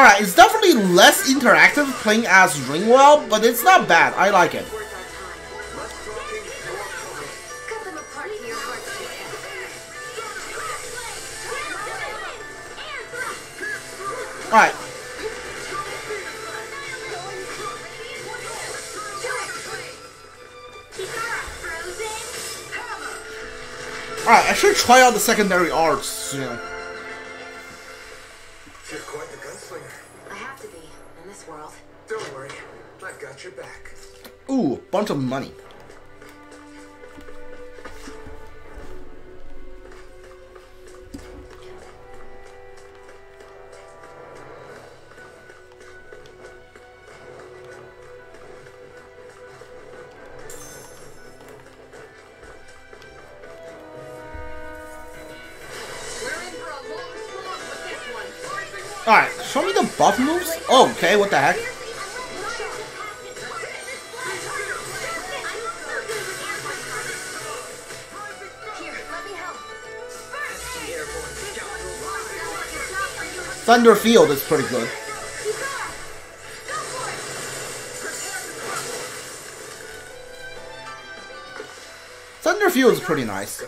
Alright, it's definitely less interactive playing as Rinwell, but it's not bad. I like it. Alright. Alright, I should try out the secondary arts soon. Bunch of money. We're in for a long slog with this one. Alright, show me the buff moves? Oh, okay, what the heck? Thunder Field is pretty good. Thunder Field is pretty nice.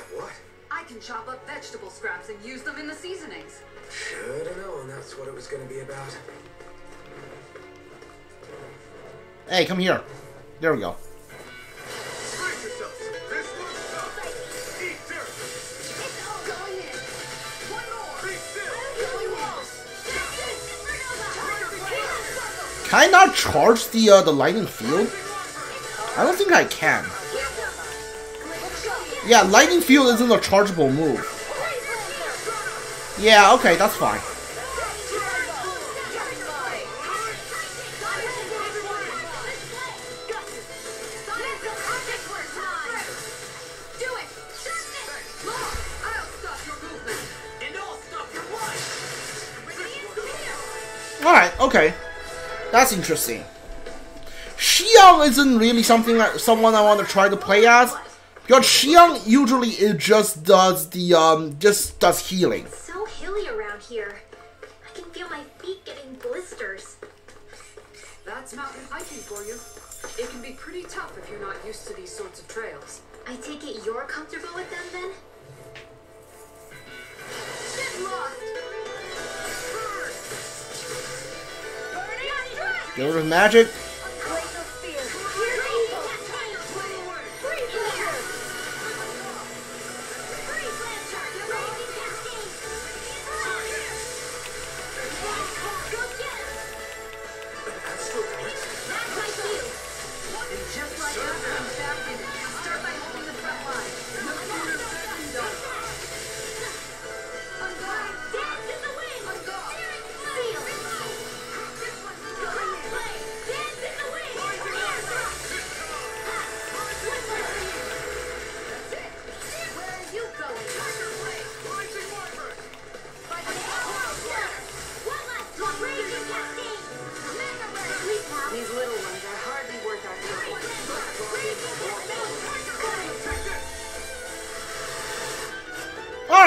I can chop up vegetable scraps and use them in the seasonings. Should have known that's what it was gonna be about. Hey, come here. There we go. Can I not charge the uh, the lightning field? I don't think I can. Yeah, lightning field isn't a chargeable move. Yeah, okay, that's fine. Alright, okay. That's interesting. Shionne isn't really something that someone I want to try to play as. Because Shionne usually it just does the um just does healing. so hilly around here. I can feel my feet getting blisters. That's mountain hiking for you. It can be pretty tough if you're not used to these sorts of trails. I take it you're comfortable with them then? Get lost! Get rid of magic.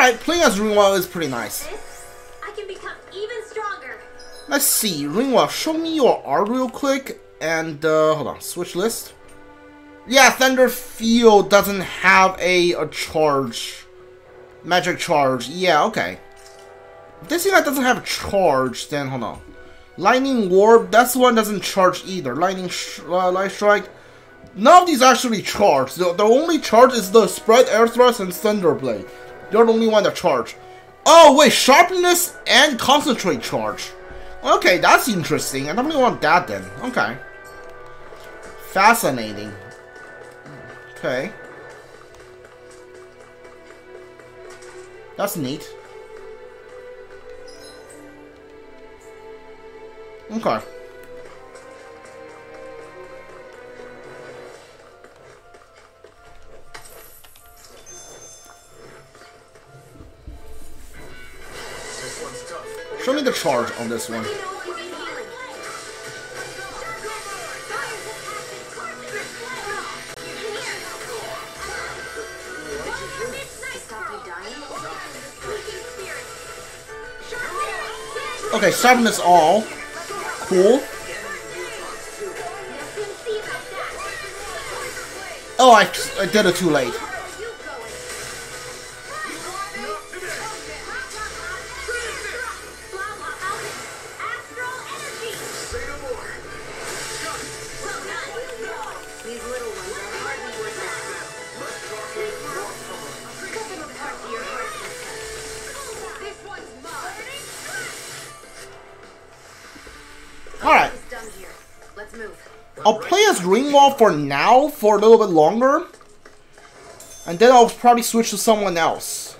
Alright, playing as Rinwell is pretty nice. I can become even stronger. Let's see, Rinwell, show me your art real quick. And, uh, hold on, switch list. Yeah, Thunder Field doesn't have a, a charge. Magic charge. Yeah, okay. If this that doesn't have a charge, then hold on. Lightning Warp, that's one doesn't charge either. Lightning sh uh, Light Strike. None of these actually charge. The, the only charge is the Spread Air Thrust and Thunder Blade. They're the only one that charge. Oh wait, Sharpness and Concentrate charge. Okay, that's interesting. I definitely want that then. Okay. Fascinating. Okay. That's neat. Okay. Show me the charge on this one. Okay, seven is all. Cool. Oh, I, I did it too late. I'll play as Rinwell for now, for a little bit longer. And then I'll probably switch to someone else.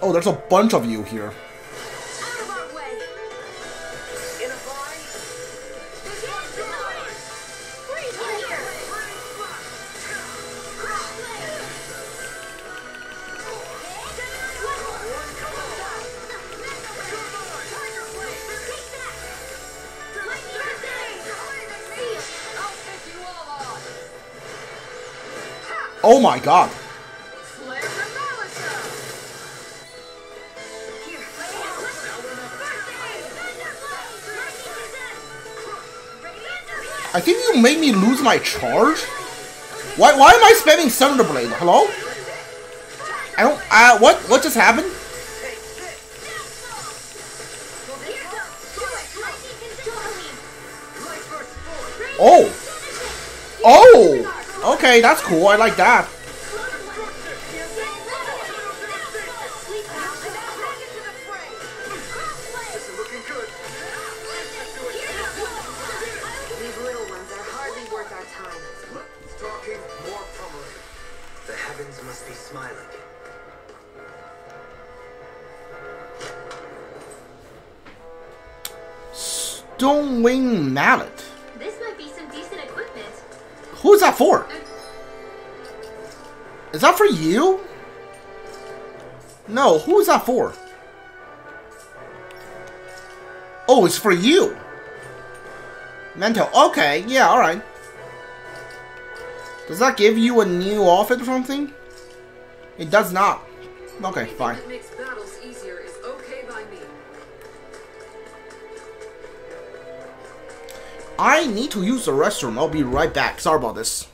Oh, there's a bunch of you here. Oh my god. I think you made me lose my charge? Why, why am I spamming Thunder Blade? Hello? I don't, uh, what, what just happened? Oh! Oh! Okay, that's cool, I like that. This is looking good. These little ones are hardly worth our time. Less talking, more pummeling. The heavens must be smiling. Stonewing Mallet. This might be some decent equipment. Who's that for? Is that for you? No, who is that for? Oh, it's for you. Mental. Okay, yeah, alright. Does that give you a new outfit or something? It does not. Okay, fine. That makes battles easier is okay. I need to use the restroom. I'll be right back. Sorry about this.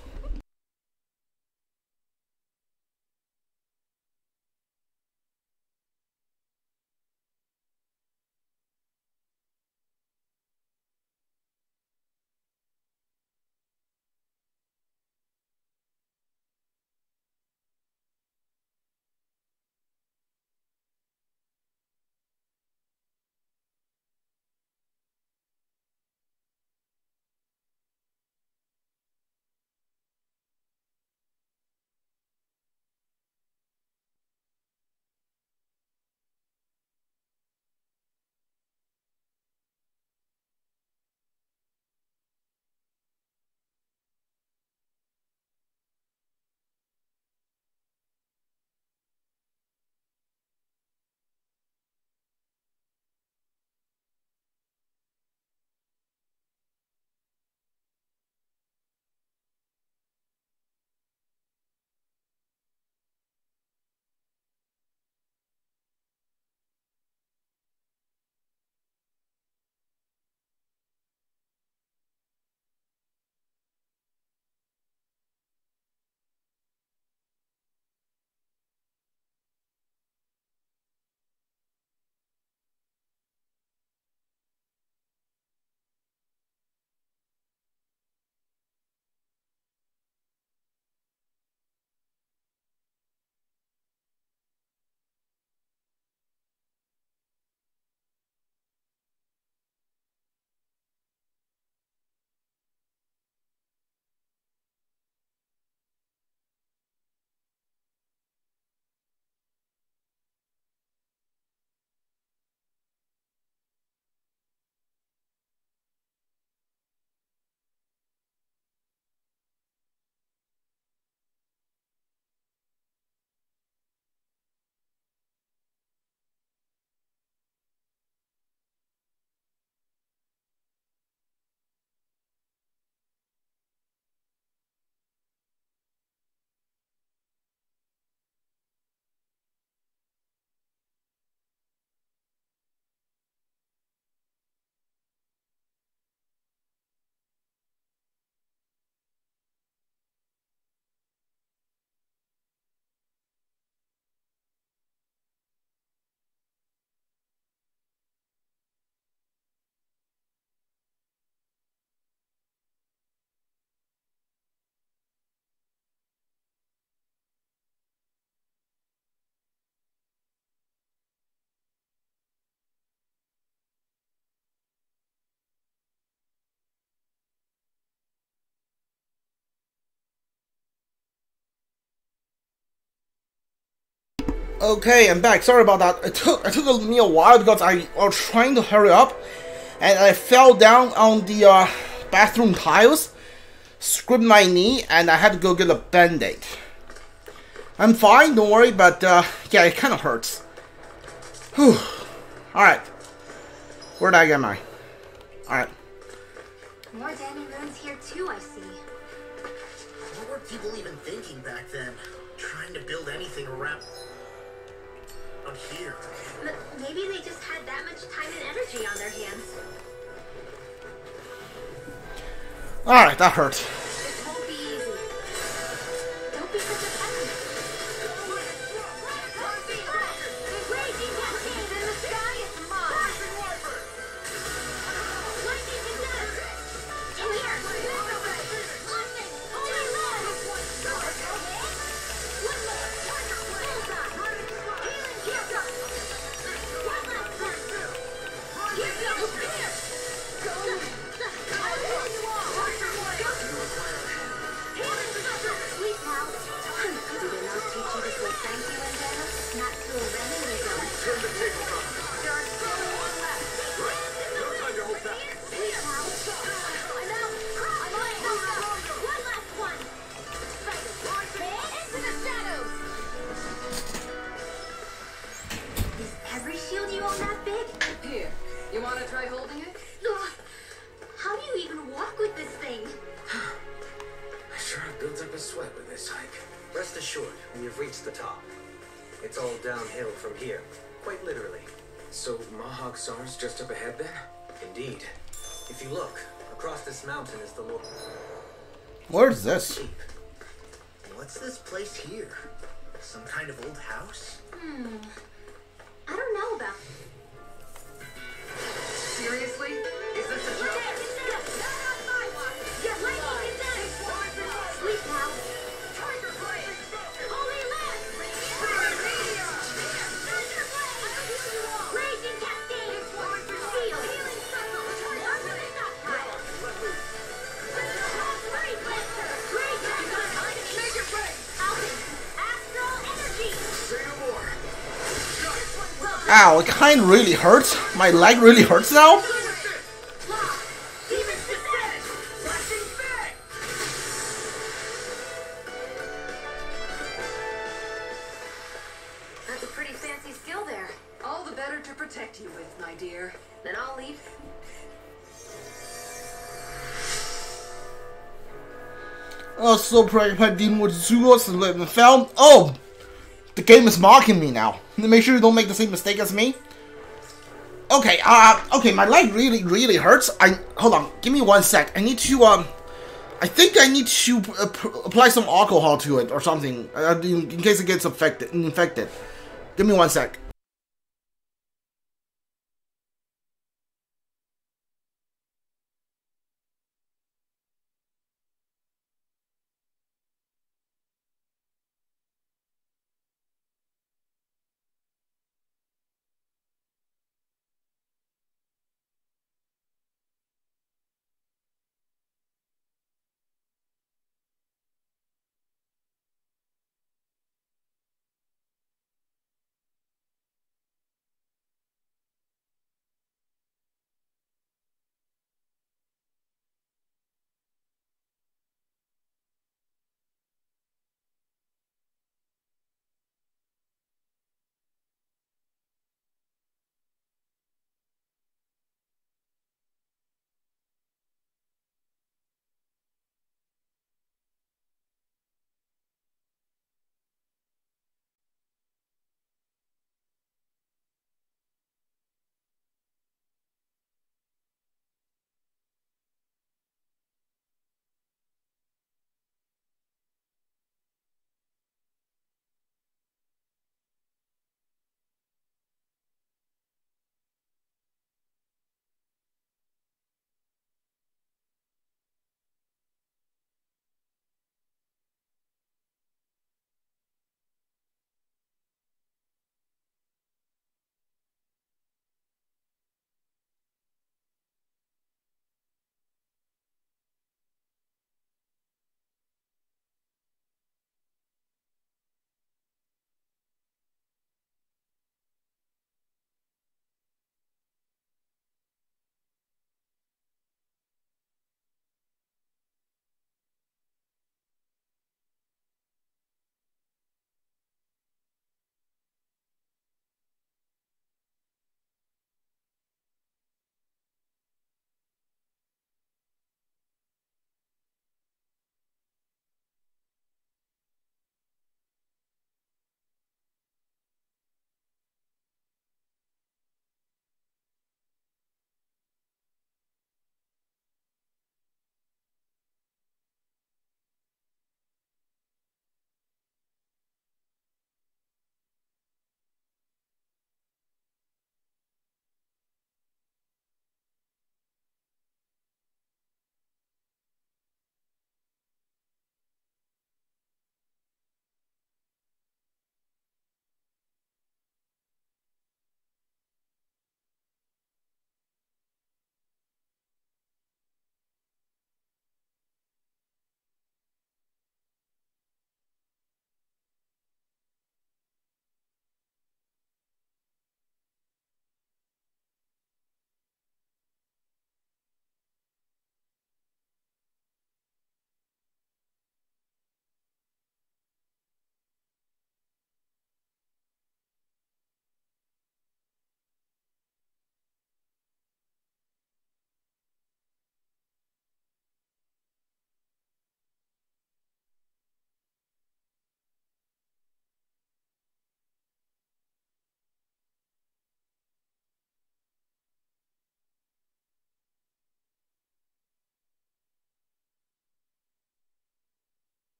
Okay, I'm back. Sorry about that. It took it took me a while because I was trying to hurry up, and I fell down on the uh, bathroom tiles, scraped my knee, and I had to go get a band-aid. I'm fine, don't worry, but uh, yeah, it kind of hurts. Whew. All right, where did I get my? All right. More diamond runes here too, I see. What were people even thinking back then? Trying to build anything around out here. M- maybe they just had that much time and energy on their hands. All right, that hurt. It won't be easy. Don't be such a Mahawk just up ahead then? Indeed. If you look, across this mountain is the Lord. Where's this? What's this place here? Some kind of old house? Hmm. I don't know about. Seriously? Ow, it kind of really hurts. My leg really hurts now. Law! Demon's descent! Flashing bang! That's a pretty fancy skill there. All the better to protect you with, my dear. Then I'll leave. Oh, so preoccupied dealing with Zeugles and found. Oh, the game is mocking me now. Make sure you don't make the same mistake as me. Okay, uh, okay, my leg really, really hurts. I hold on, give me one sec. I need to, um, I think I need to uh, apply some alcohol to it or something, uh, in, in case it gets affected, infected. Give me one sec.